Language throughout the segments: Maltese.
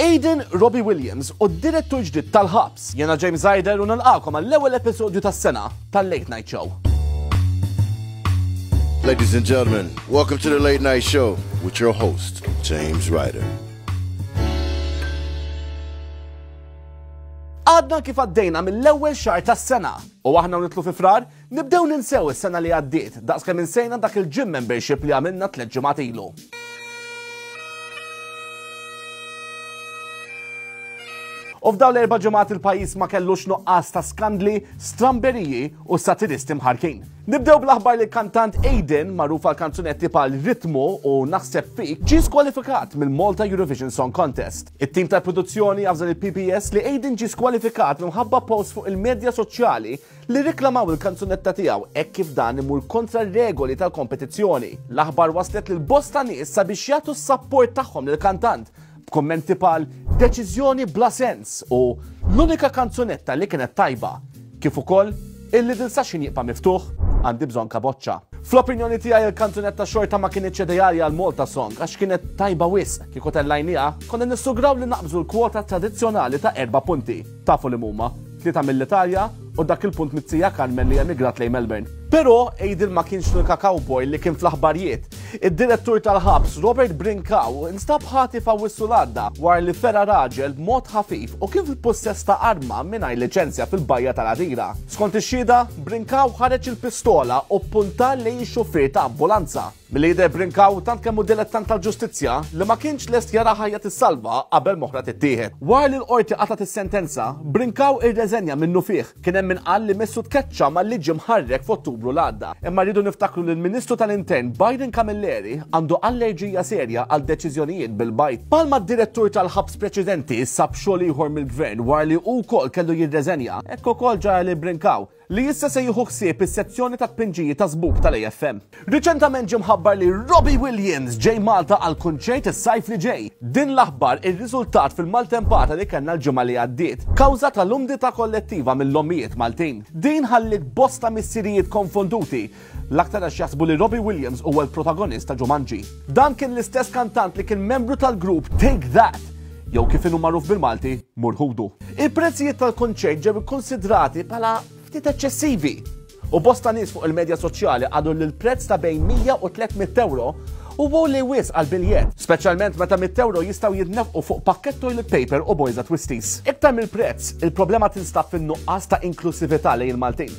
Aidan Robbie Williams hu d-direttur ġdid tal-Ħabs. Jiena James Ryder u nilqakom għall-ewwel episodju tas-sena tal-Late Night Show. Ladies and gentlemen, welcome to the Late Night Show with your host, James Ryder. Għadna kif għaddejna mill-ewwel xahar tas-sena u aħna nitlu fi frar Nibdew ninsew is-sena li għaddiet, daqs kemm insejna dak il-gym membership li għamilna tliet ġimgħat ilu. U f'dawn l-erba' ġimgħat il-pajjiż ma kellux nuqqas ta' skandli, stramberiji u satiristi mħarkin. Nibdew bl-aħbar li kantant Aiden, magħruf għal kanzunetti pal Ritmu u Naħseb Fik, ġie skwalifikat mill-Malta Eurovision Song Contest. It-tim tal-produzzjoni għafżan il-PBS li Aiden ġie skwalifikat minħabba post fuq il-medja soċjali li rriklamaw il-kanzunetta tiegħu hekk kif dan imur kontra r-regoli tal-kompetizzjoni. L-aħbar wasslet lil bosta nies sabiex jagħtu s-sapport tagħhom lill-kantant b'kummenti bħal deċiżjoni bla sens u l-unika kanzunetta li kienet tajba, kif ukoll il-Lidl sa x'ħin jibqa' miftuħ, għandi bżonn kaboċċa. Fl-opinjoni tiegħi il-kanzunetta xorta ma kinitx ideali għal Malta Song għax kienet tajba wisq kieku tellajniha konna nissugraw li naqbżu l-kwota tradizzjonali ta' erba' punti. Tafu li mhuma, tlieta mill-Italja u dak il-punt mit-Tija Carmen li emigrat lejn Melbourne. Pero, Adel ma kienx l-unika cowboy li kien fl-aħbarjiet. Id-Direttur tal-Ħabs, Robert Brincau, instab ħati f'Awwissu l-għadda wara li fera raġel b'mod ħafif u kien fil-pussess ta' arma mingħajr liċenzja fil-Bajja tal-Għadira. Skont ix-xhieda, Brincau ħareġ il-pistola u ppunta lejn xufier ta' ambulanza. Milli jidher Brincaw tant kemm hu dilettant tal-ġustizzja li ma kienx lest jara ħajja tissalva qabel m'oħra tittieħed. Wara li l-Qorti qatgħet is-sentenza, Brincaw irreżenja minnufih. Kien hemm min qal li missu tkeċċa malli ġie mħarrek f'Ottubru li għadda. Imma rridu niftakru li l-Ministru tal-Intern Byron Camilleri għandu allerġija serja għal deċiżjonijiet bil-bajd. Bħalma d-Direttur tal-Ħabs preċedenti sab xogħol ieħor mill-Gvern wara li hu wkoll kellu jirreżenja, hekk ukoll ġara lil Brincaw. li issa se jieħu ħsieb is-sezzjoni ta' tpinġiji ta' żbub tal-AFM. Riċentament ġie mħabbar li Robbie Williams ġej Malta għal kunċert is-sajf li ġej. Din l-aħbar irriżultat fil-maltempata li kellna l-ġimgħa li għaddiet, kawża tal-umdità kollettiva mill-ommijiet Maltin. Din ħalliet bosta missirijiet konfonduti L-aktar għax jaħsbu li Robbie Williams huwa l-protagonist ta' Jumanji. Dan kien l-istess kantant li kien membru tal-grupp Take That jew kif inhu magħruf bil-Malti Murħudu. Il-prezzijiet tal-kunċert ġew ikkunsidrati bħala ftit eċċessivi u bosta nies fuq il-medja soċjali qalu li l-prezz ta' bejn 100 u 300 euro u wow li wis għal biljett, speċjalment meta mit euro jistgħu jitnefqu fuq pakket toilet paper u bojza twisties. Iktar mill-prezz, il-problema tinstab fin-nuqqas ta' inklusività lejn il-Maltin.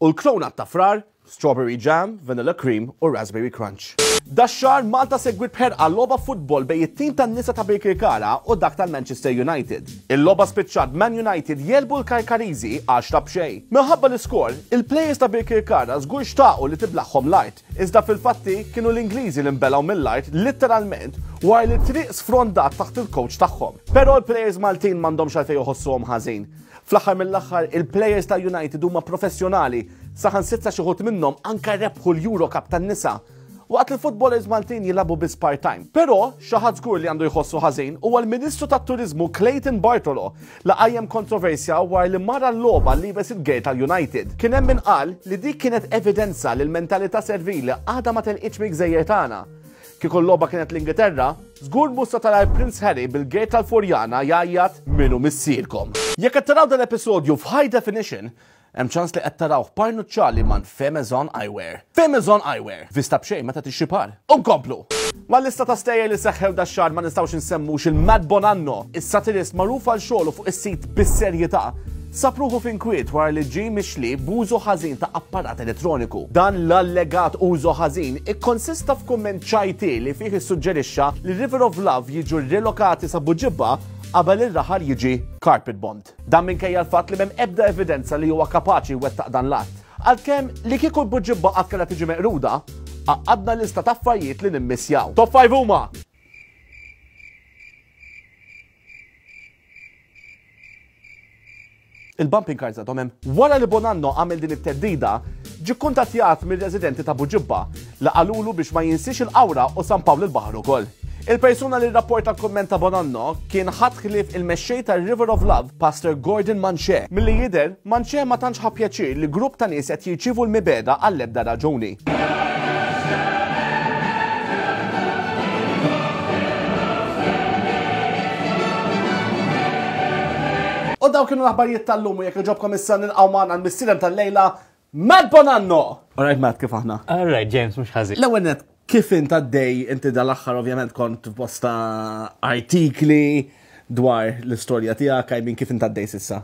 U l-Cronut ta' Frar, Strawberry Jam, Vanilla Cream u Raspberry Crunch. Dax-xahar Malta segwiet b'ħerqa logħba football bejn it-tim tan-nisa ta' Birkirkara u dak tal-Manchester United. Il-logħba spiċċat b'Man United jegħlbu l-Karkariżi għaxra b'xejn. Minħabba l-iskor, il-players ta' Birkirkara żgur xtaqu li tiblaħhom l-art, iżda fil-fatti kienu l-Ingliżi li nbelgħu mill-art litteralment wara li t-triq sfrondat taħt il-coach tagħhom. Però l-players Maltin m'għandhomx għalfejn iħossuhom ħażin. Fl-aħħar mill-aħħar, il-plejers ta' United huma professjonali, saħansitra xi wħud minnhom anke rebħu l-Euro Cup tan-nisa, waqt li l-futbolers Maltin jilagħbu biss part-time. Però, xi ħadd żgur li għandu jħossu ħażin huwa l-Ministru tat-Turiżmu Clayton Bartolo li qajjem kontroversja wara li mar għal-logħba liebes il-gear tal-United. Kien hemm min qal li dik kienet evidenza li l-mentalità servili għadha ma telqitx mill-gżejjer tagħna. Kieku l-logħba kienet l-Ingilterra, żgur mhux se taraw Prince Harry bil-gate tal-Furjana jgħajjat min hu missierkom. Jekk qed taraw dal-episodju f'High Definition, hemm ċans li qed tarawh parnuċċali man Femezon Eyewear. Femezon Eyewear, vista b'xejn meta tixtri par. U nkomplu! Mal-lista ta' stejjer li seħħew dax-xahar ma nistgħux insemmux il-Matt Bonanno, is-satirist magħruf għal xogħlu fuq is-sit bis-serjetà, Sab ruħu f'inkwiet wara li ġie mixli b'użu ħażin ta' apparat elettroniku. Dan l-allegat użu ħażin ikkonsista f'kumment ċajtier li fih issuġġerixxa li r-River of Love jiġu rrilokati sa Buġibba qabel ir-raħal jiġi carpet bombed. Dan minkejja l-fatt li m'hemm ebda evidenza li huwa kapaċi jwettaq dan l-att. Għalkemm, li kieku Buġibba qatt kellha tiġi meqruda, għaqqadna lista ta' affarijiet li nimmissjaw. Top Five huma! Il-bumping cars għadhom hemm. Wara li Bonanno għamel din it-theddida, ġie kkuntattjat mir-residenti ta' Buġibba li qalulu biex ma jinsiex il-Qawra u San Pawl il-Baħar ukoll. Il-persuna li rrapporta l-kumment ta' Bonanno kien ħadd ħlief il-mexxej tar-River of Love, Pastor Gordon Manché. Milli jidher, Ma nce ma tantx ħa pjaċir li grupp ta' nies qed jirċievu l-mibegħda għall-ebda raġuni. U dawn kienu l-aħbarijiet tal-lum u jekk iġobkom issa nilqgħu magħna l-missieren tal-lejla Matt Bonanno! Alright Matt, kif aħna? Alright James, mhux ħażin. L-ewwel net, Kif int għaddej, inti dal-axħar ovvjament kont bosta artikli dwar l-istorja tiegħek, I mean kif int għaddej sissa?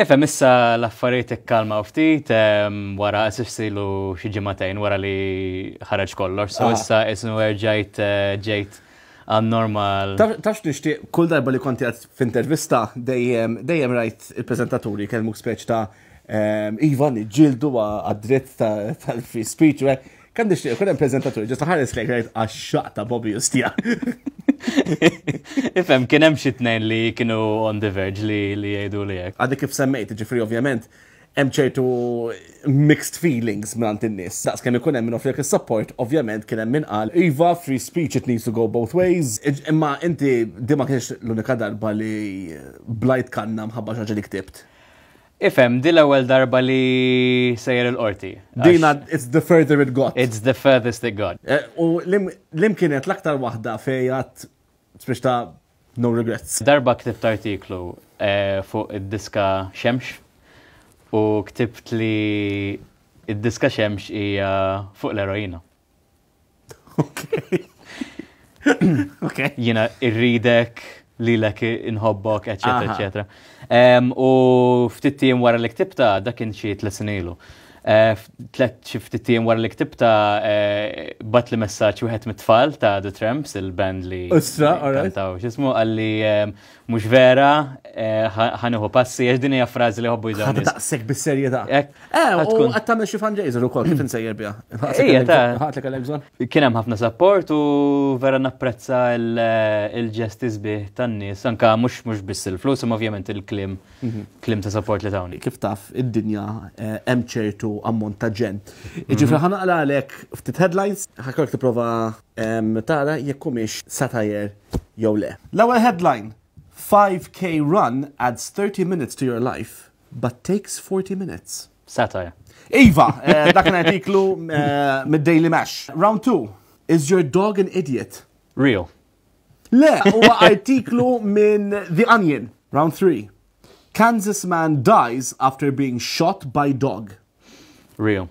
Efem, issa l-affarijiet ikkalma u ftit, wara sifsilu xi ġimagħtejn wara li ħareġ kollox, so ah. issa isnu erġajt eh, ġejt għal-normal. Tafx nixtieq kull darba li konti għad f'intervista dejjem dejjem rajt il-preżentaturi kellmu speċ ta' Iva niġġieldu għad-dritt tal-free speech, Kan nixtieq ikun hemm preżentatur ġo taħares lejk ngħid għax-xaq ta' Bobby u Stja. Ifhem kien hemm xi tnejn li kienu on the verge li li jgħidu li hekk. Għadek kif semmejt, ġifri ovvjament, hemm ċertu mixed feelings minn in-nies. Daqs kemm ikun hemm minn offrek is-support, ovvjament kien hemm min qal iva free speech it needs to go both ways. Imma inti dima kienx l-unika darba li blajt kanna mħabba xi ħaġa li ktibt. Ifhem, di l-ewwel darba li sejjer il-qorti. Dina, it's the further it got. It's the furthest it got. Eh, u lim kienet l-aktar waħda fejat biex ta' no regrets. Darba ktibt artiklu eh, fuq id-diska xemx u ktibt li id-diska xemx hija fuq l-eroina. Ok. Jina irridek li l-ek inħobbok, eccetera, eccetera. U ftit tim wara li ktibta, dak kien xi tlet sinilu. Eh, tlet xi ftit tim wara li ktibta eh, bat li messaġġ wieħed mit-tfal ta' The Tramps, il-band li. Ostra, alright. X'ismu għalli mhux vera, eh, ħaniħu passi, għax din hija frażi li ħobbu jżaw. Taqsek bis-serjetà. Eh, eh u qed tagħmel xi fundraiser ukoll kif insejjer biha. Ejja ta' ħatlek għalek bżonn. Kien hemm ħafna sapport u vera napprezza eh, il-ġestis bih tan-nies, anka mhux mhux biss il-flus, imma ovvjament il-klim, mhm. klim ta' sapport li tawni. Kif taf id-dinja hemm ċertu ammont ta' ġen. Iġifieri mhm. ħanaqla għalek ftit headlines, ħakolk tipprova tara jekk humiex satire jew le. L-ewwel headline, 5K run adds 30 minutes to your life but takes 40 minutes. Satire. Iva, dak l-artiklu mid-Daily Mash. Round 2, Is your dog an idiot? Real. Le, huwa artiklu minn The Onion. Round 3, Kansas man dies after being shot by dog. Real.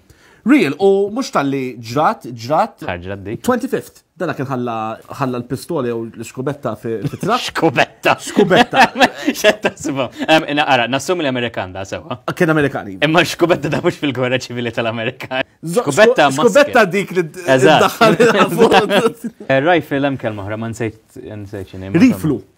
Real, u mux tal-li ġrat, ġrat. Ġrat dik. 25th, dana kien ħalla ħalla l-pistoli u l-xkubetta fi tra. Xkubetta. Xkubetta. Xetta sibu. Ara, nassum l-Amerikan da sewa. Kien Amerikani. Imma xkubetta da mux fil-gwerra ċivili tal-Amerikan. Xkubetta. Xkubetta dik li d-daħħal. Rajfil hemm kelma oħra, ma nsejt nsejt xini. Riflu.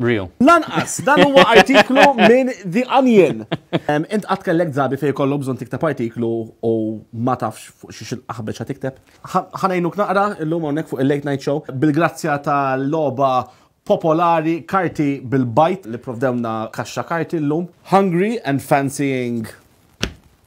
Real. Lanqas, dan huwa artiklu minn The Onion. Int qatt kellek drabi fejn kollok bżonn tikteb artiklu u ma tafx fuq xi xil aħbeċ tikteb. Ħanajnuk naqra illum hawnhekk fuq il-Late Night Show bil-grazzja ta' logħba popolari karti bil-bajt li provdewna kaxxa karti llum. Hungry and fancying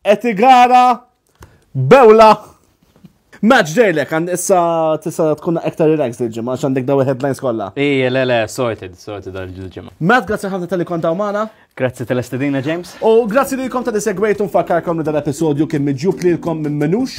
Qed igara bewla. Maċ ġejlek, għand issa tista' tkun ektar relax li ġimma, għax għandek daw headlines kollha. Ija, le, le, sorted, sorted għal ġimma. Matt, grazzi ħafna tal-li kontaw maħna. Grazzi tal-estedina, James. U grazzi li kom tal-li segwejtu nfakarkom li dal-episodju kien miġjub li l-kom minn menux